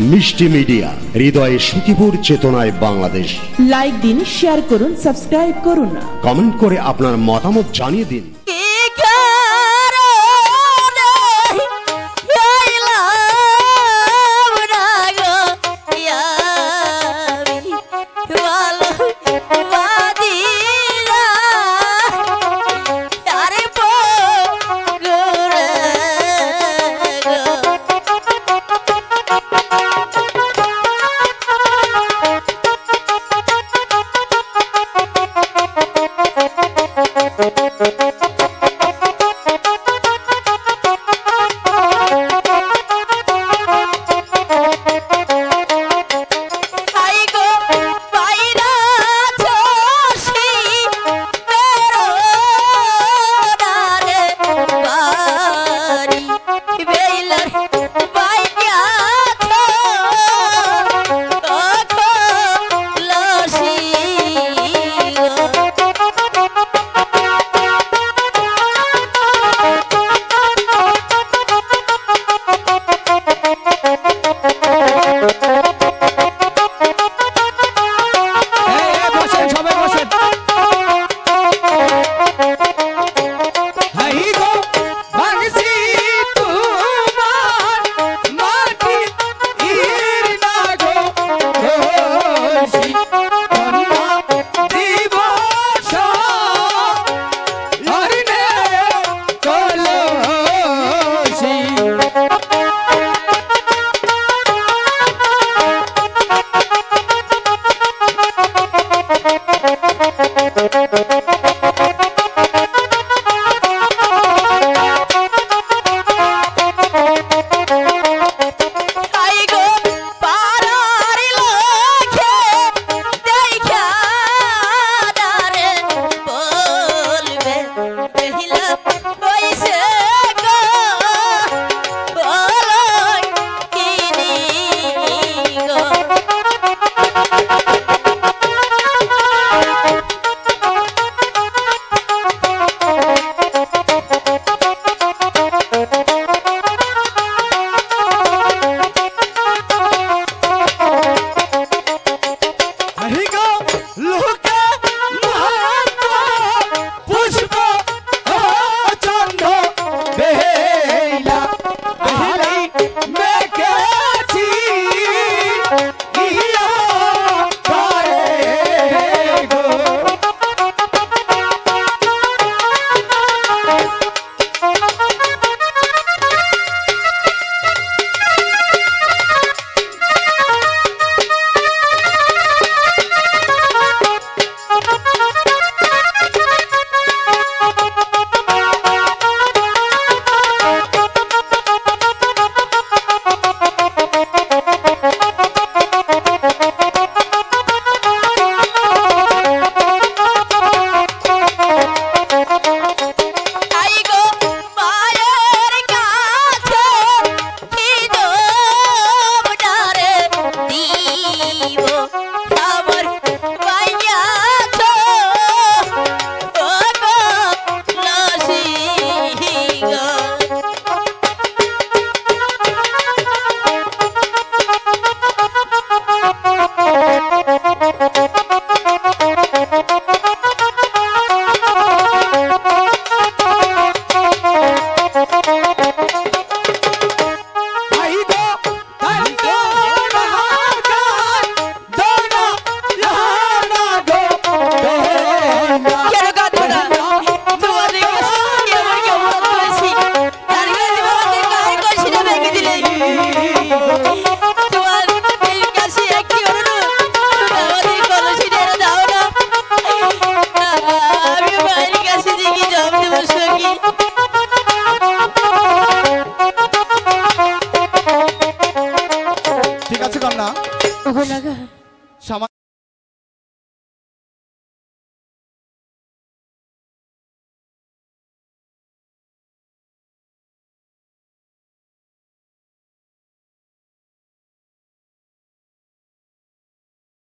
মিষ্টি মিডিয়া হৃদয়ে সুখীপুর চেতনায় বাংলাদেশ। লাইক দিন শেয়ার করুন সাবস্ক্রাইব করুন কমেন্ট করে আপনার মতামত জানিয়ে দিন। ঠিক আছে কন্যা?